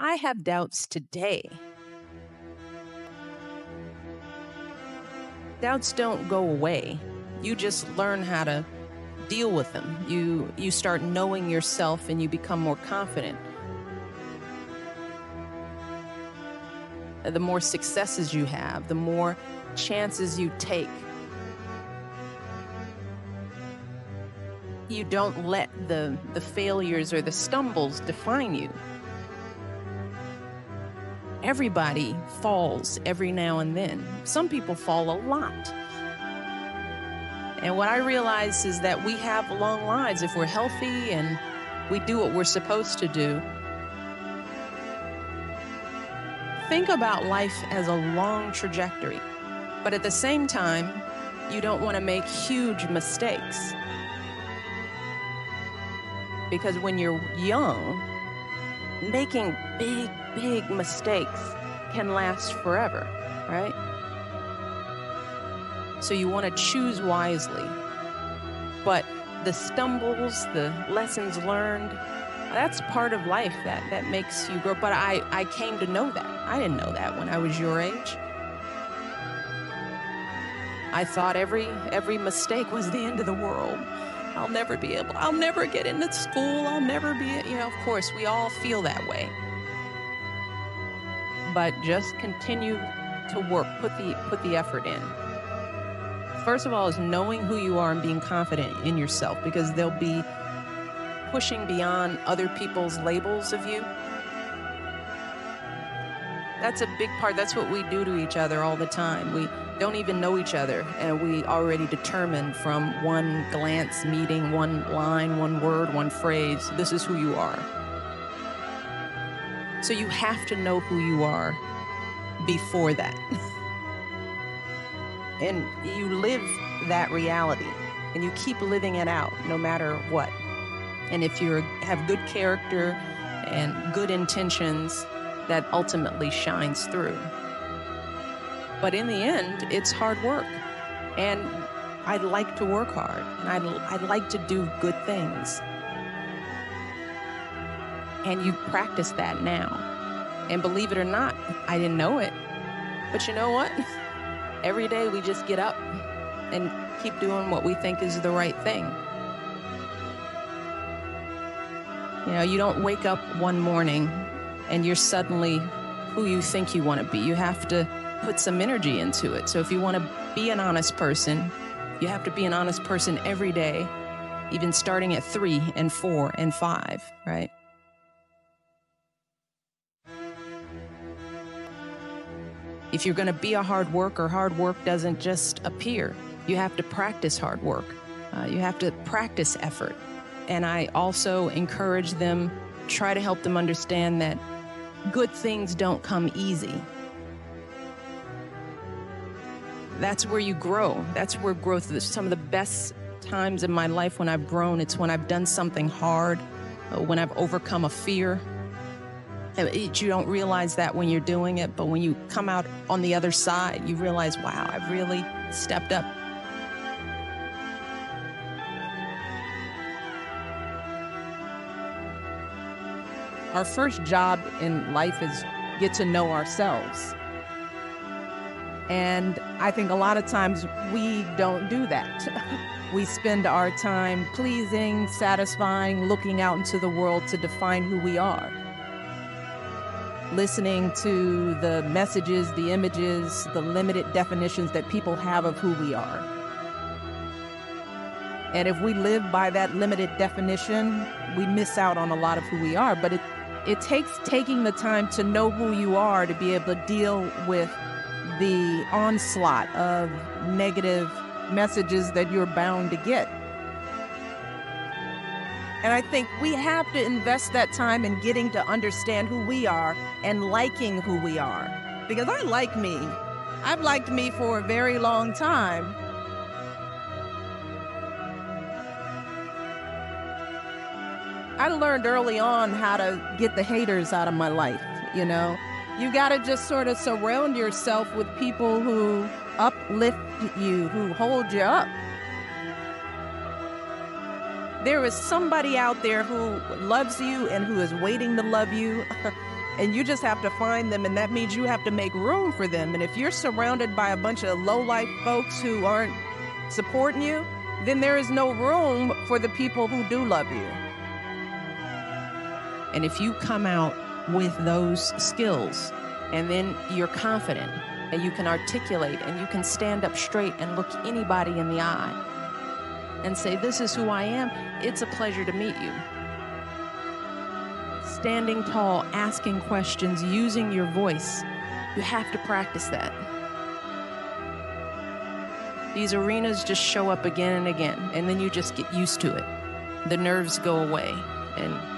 I have doubts today. Doubts don't go away. You just learn how to deal with them. You you start knowing yourself and you become more confident. The more successes you have, the more chances you take. You don't let the the failures or the stumbles define you. Everybody falls every now and then. Some people fall a lot. And what I realize is that we have long lives if we're healthy and we do what we're supposed to do. Think about life as a long trajectory, but at the same time, you don't want to make huge mistakes. Because when you're young, making big, big mistakes can last forever, right? So you want to choose wisely. But the stumbles, the lessons learned, that's part of life that, that makes you grow. But I, I came to know that. I didn't know that when I was your age. I thought every every mistake was the end of the world. I'll never be able, I'll never get into school, I'll never be, you know, of course, we all feel that way. But just continue to work, put the put the effort in first of all is knowing who you are and being confident in yourself because they'll be pushing beyond other people's labels of you. That's a big part. That's what we do to each other all the time. We don't even know each other, and we already determine from one glance, meeting, one line, one word, one phrase, this is who you are. So you have to know who you are before that. and you live that reality and you keep living it out no matter what. And if you have good character and good intentions, that ultimately shines through. But in the end, it's hard work. And I like to work hard and I, I like to do good things. And you practice that now. And believe it or not, I didn't know it. But you know what? Every day we just get up and keep doing what we think is the right thing. You know, you don't wake up one morning and you're suddenly who you think you want to be. You have to put some energy into it. So if you want to be an honest person, you have to be an honest person every day, even starting at three and four and five, right? If you're going to be a hard worker, hard work doesn't just appear. You have to practice hard work. Uh, you have to practice effort. And I also encourage them, try to help them understand that good things don't come easy. That's where you grow. That's where growth is. Some of the best times in my life when I've grown, it's when I've done something hard, uh, when I've overcome a fear, you don't realize that when you're doing it, but when you come out on the other side, you realize, wow, I've really stepped up. Our first job in life is get to know ourselves. And I think a lot of times we don't do that. we spend our time pleasing, satisfying, looking out into the world to define who we are listening to the messages, the images, the limited definitions that people have of who we are. And if we live by that limited definition, we miss out on a lot of who we are. But it, it takes taking the time to know who you are to be able to deal with the onslaught of negative messages that you're bound to get. And I think we have to invest that time in getting to understand who we are and liking who we are. Because I like me. I've liked me for a very long time. I learned early on how to get the haters out of my life, you know. You got to just sort of surround yourself with people who uplift you, who hold you up there is somebody out there who loves you and who is waiting to love you. and you just have to find them and that means you have to make room for them and if you're surrounded by a bunch of low life folks who aren't supporting you then there is no room for the people who do love you and if you come out with those skills and then you're confident and you can articulate and you can stand up straight and look anybody in the eye and say this is who i am it's a pleasure to meet you standing tall, asking questions, using your voice. You have to practice that. These arenas just show up again and again, and then you just get used to it. The nerves go away, and